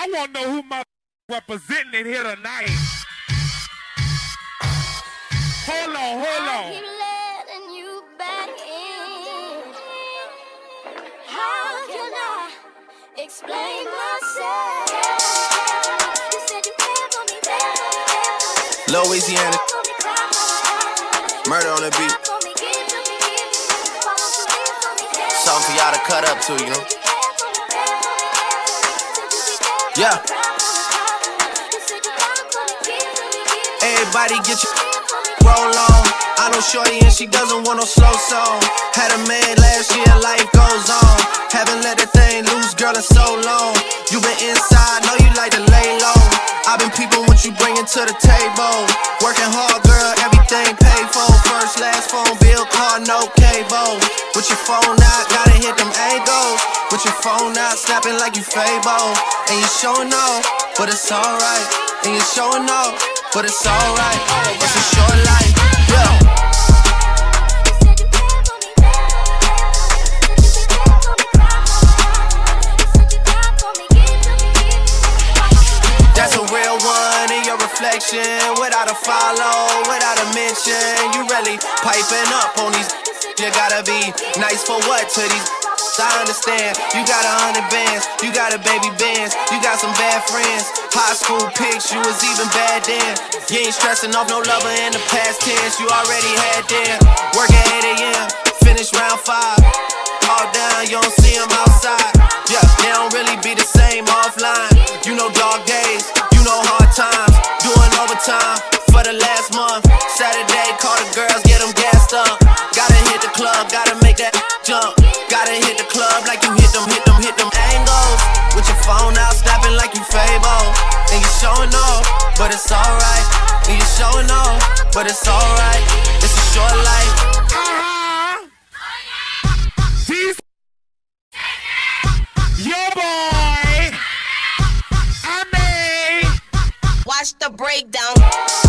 I want to know who my representing in here tonight. Hold on, hold on. keep letting you back in. How can I explain myself? Louisiana, Cry for me, cry for me. murder on the beat. Cry for me, give to me, give to me. Why won't you live for me, care for Something for y'all to cut up to, you know. Yeah. Everybody get your roll on. I know Shorty and she doesn't want no slow song. Had a man last year, life goes on. Haven't let that thing loose, girl, in so long. You been inside, know you you bringing to the table. Working hard, girl, everything paid for. First, last phone bill, car, no cable. With your phone out, gotta hit them angles. With your phone out, snapping like you Fable. And you showing off, but it's alright. And you showing off, but it's alright. It's a short life, reflection. Without a follow, without a mention. You really piping up on these. You gotta be nice for what to these. I understand. You got a hundred bands, you got a baby bands, you got some bad friends. High school pics, you was even bad then. You ain't stressing off no lover in the past tense. You already had them. Work at 8 a.m., finish round five. All down, you don't see them outside. Yeah, they don't really be the same offline. You know dog days, club like you hit them, hit them, hit them angles. With your phone out, snapping like you Fable. And you showing off, but it's alright. And you showing off, but it's alright. It's a short life. Uh-huh. These your boy. I mean, Watch the breakdown.